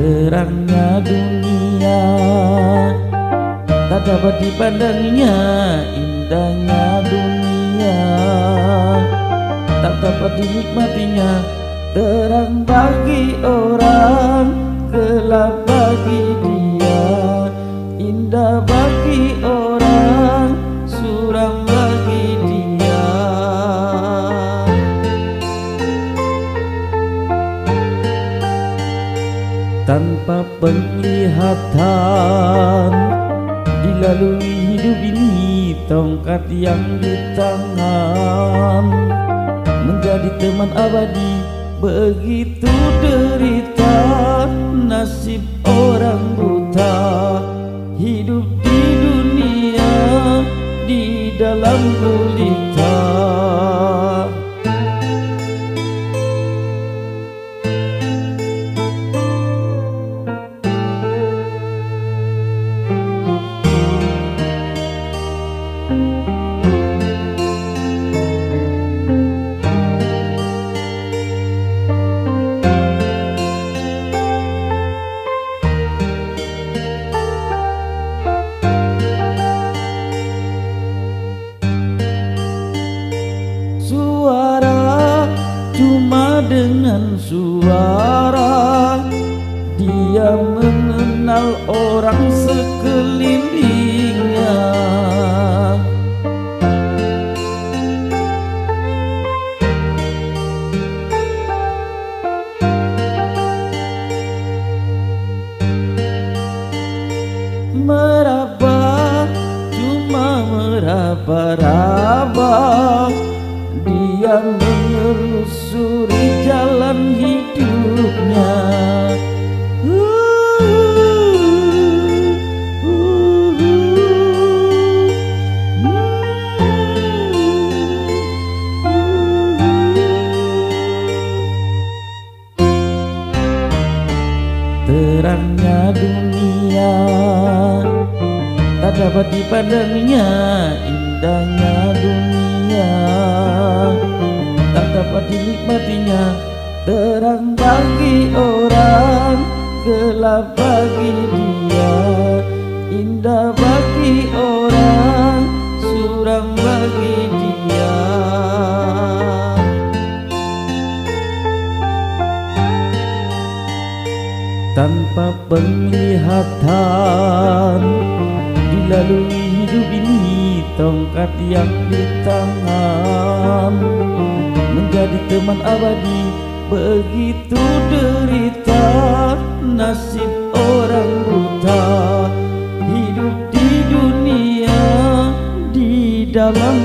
terangnya dunia Tak dapat dipandangnya indahnya dunia. Tak dapat dinikmatinya terang bagi orang gelap Tanpa penglihatan Dilalui hidup ini Tongkat yang di tangan. Menjadi teman abadi Begitu derita. Nasib orang buta Hidup di dunia Di dalam gulita dengan suara. Dia mengenal orang sekelilingnya meraba-raba Dia menelusuri jalan hidupnya? Terangnya dunia Tak dapat dipandangnya Indahnya dunia. Tak dapat dinikmatinya Terang bagi orang Gelap bagi dia Indah bagi orang Suram bagi dia. Tanpa penglihatan tongkat yang di tangan Menjadi teman abadi. Begitu derita Nasib orang buta. Hidup di dunia di dalam